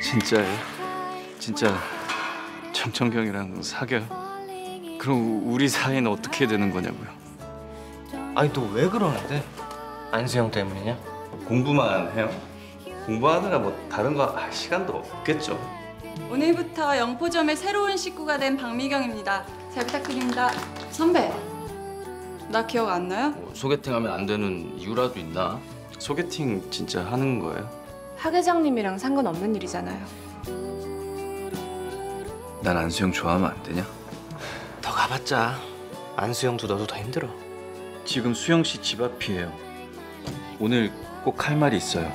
진짜예요? 진짜 정청경이랑 사겨? 그럼 우리 사이는 어떻게 되는 거냐고요? 아니 너왜 그러는데? 안수영 때문이냐? 공부만 해요? 공부하느라 뭐 다른 거 할 시간도 없겠죠. 오늘부터 영포점의 새로운 식구가 된 박미경입니다. 잘 부탁드립니다. 선배, 나 기억 안 나요? 뭐 소개팅하면 안 되는 이유라도 있나? 소개팅 진짜 하는 거예요? 하 회장님이랑 상관없는 일이잖아요. 난 안수영 좋아하면 안 되냐? 더 가봤자 안수영도 너도 더 힘들어. 지금 수영 씨 집 앞이에요. 오늘 꼭 할 말이 있어요.